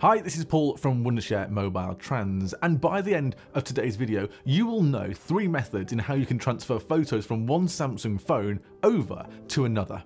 Hi, this is Paul from Wondershare Mobile Trans, and by the end of today's video, you will know three methods in how you can transfer photos from one Samsung phone over to another.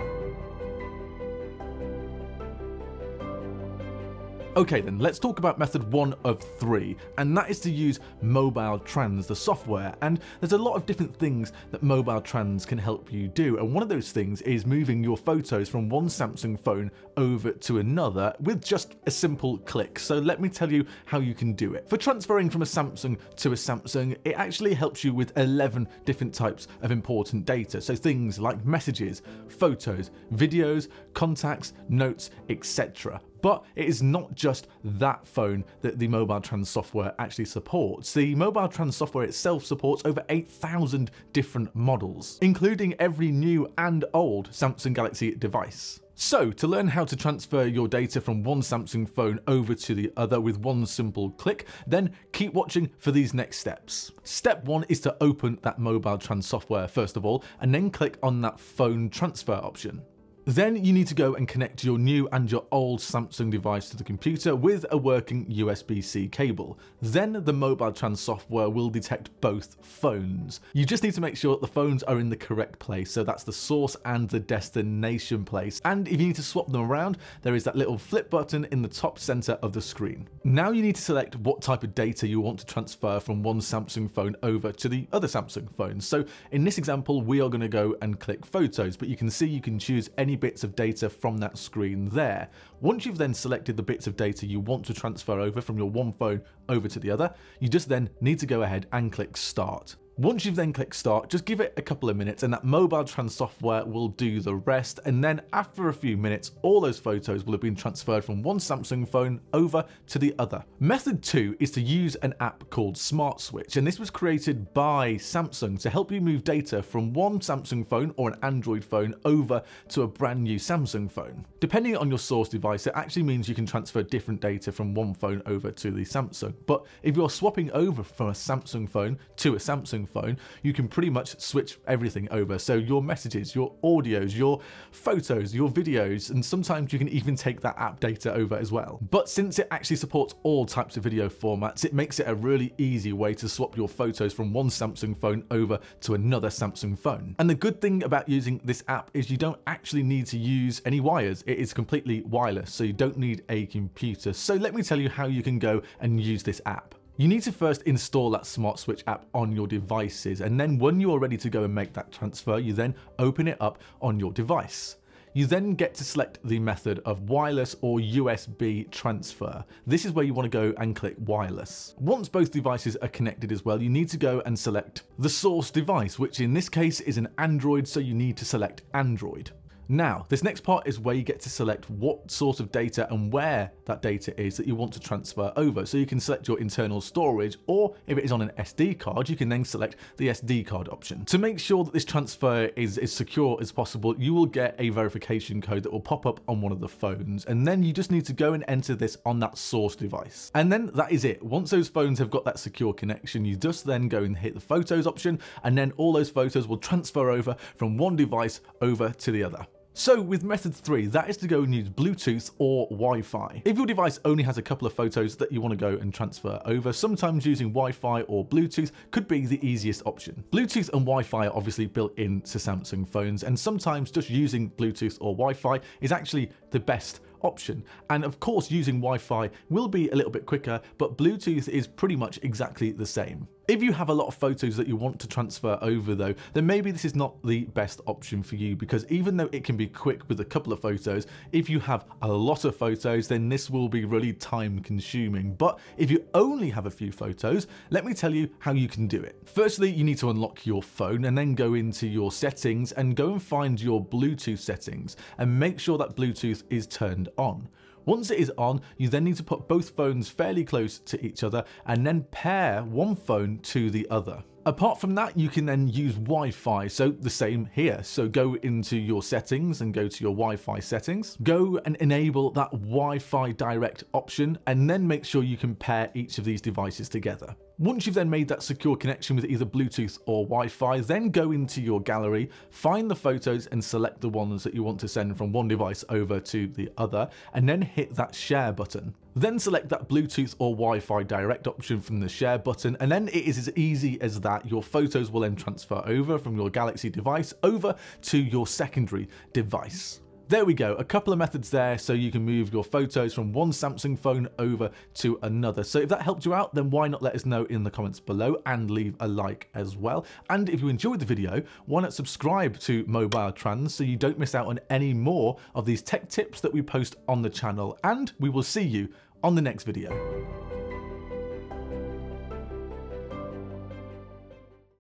Okay then, let's talk about method one of three, and that is to use Mobile Trans, the software, and there's a lot of different things that Mobile Trans can help you do, and one of those things is moving your photos from one Samsung phone over to another with just a simple click. So let me tell you how you can do it. For transferring from a Samsung to a Samsung, it actually helps you with 11 different types of important data, so things like messages, photos, videos, contacts, notes, etc. But it is not just that phone that the Mobile Trans software actually supports. The Mobile Trans software itself supports over 8,000 different models, including every new and old Samsung Galaxy device. So, to learn how to transfer your data from one Samsung phone over to the other with one simple click, then keep watching for these next steps. Step one is to open that Mobile Trans software first of all, and then click on that phone transfer option. Then you need to go and connect your new and your old Samsung device to the computer with a working USB-C cable. Then the Mobile Trans software will detect both phones. You just need to make sure that the phones are in the correct place, so that's the source and the destination place. And if you need to swap them around, there is that little flip button in the top center of the screen. Now you need to select what type of data you want to transfer from one Samsung phone over to the other Samsung phone. So in this example, we are going to go and click photos, but you can see you can choose any bits of data from that screen there. Once you've then selected the bits of data you want to transfer over from your one phone over to the other, you just then need to go ahead and click start. Once you've then clicked start, just give it a couple of minutes and that mobile trans software will do the rest. And then after a few minutes, all those photos will have been transferred from one Samsung phone over to the other. Method two is to use an app called Smart Switch. And this was created by Samsung to help you move data from one Samsung phone or an Android phone over to a brand new Samsung phone. Depending on your source device, it actually means you can transfer different data from one phone over to the Samsung. But if you're swapping over from a Samsung phone to a Samsung phone, you can pretty much switch everything over. So your messages, your audios, your photos, your videos, and sometimes you can even take that app data over as well. But since it actually supports all types of video formats, it makes it a really easy way to swap your photos from one Samsung phone over to another Samsung phone. And the good thing about using this app is you don't actually need to use any wires. It is completely wireless, so you don't need a computer. So let me tell you how you can go and use this app. You need to first install that Smart Switch app on your devices, and then when you are ready to go and make that transfer, you then open it up on your device. You then get to select the method of wireless or USB transfer. This is where you want to go and click wireless. Once both devices are connected as well, you need to go and select the source device, which in this case is an Android, so you need to select Android. Now, this next part is where you get to select what sort of data and where that data is that you want to transfer over. So you can select your internal storage, or if it is on an SD card, you can then select the SD card option. To make sure that this transfer is as secure as possible, you will get a verification code that will pop up on one of the phones, and then you just need to go and enter this on that source device. And then that is it. Once those phones have got that secure connection, you just then go and hit the photos option, and then all those photos will transfer over from one device over to the other. So with method 3, that is to go and use Bluetooth or Wi-Fi. If your device only has a couple of photos that you want to go and transfer over, sometimes using Wi-Fi or Bluetooth could be the easiest option. Bluetooth and Wi-Fi are obviously built into Samsung phones, and sometimes just using Bluetooth or Wi-Fi is actually the best option. And of course, using Wi-Fi will be a little bit quicker, but Bluetooth is pretty much exactly the same. If you have a lot of photos that you want to transfer over though, then maybe this is not the best option for you because even though it can be quick with a couple of photos, if you have a lot of photos, then this will be really time consuming. But if you only have a few photos, let me tell you how you can do it. Firstly, you need to unlock your phone and then go into your settings and go and find your Bluetooth settings and make sure that Bluetooth is turned on. Once it is on, you then need to put both phones fairly close to each other and then pair one phone to the other. Apart from that, you can then use Wi-Fi, so the same here. So go into your settings and go to your Wi-Fi settings. Go and enable that Wi-Fi direct option and then make sure you can pair each of these devices together. Once you've then made that secure connection with either Bluetooth or Wi-Fi, then go into your gallery, find the photos and select the ones that you want to send from one device over to the other, and then hit that share button. Then select that Bluetooth or Wi-Fi direct option from the share button and then it is as easy as that. Your photos will then transfer over from your Galaxy device over to your secondary device. There we go, a couple of methods there so you can move your photos from one Samsung phone over to another. So if that helped you out, then why not let us know in the comments below and leave a like as well. And if you enjoyed the video, why not subscribe to Mobile Trans so you don't miss out on any more of these tech tips that we post on the channel. And we will see you on the next video.